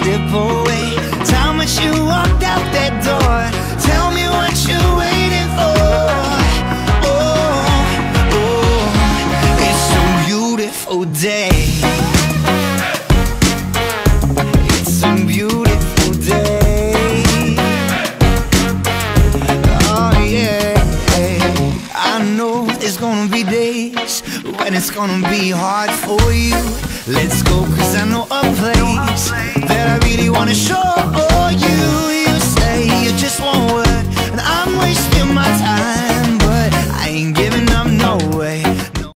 Step away. Time when you walked out that door. Tell me what you're waiting for. Oh, oh It's a beautiful day. It's a beautiful day. Oh yeah. I know there's gonna be days When it's gonna be hard for you. Let's go cause I know a place wanna show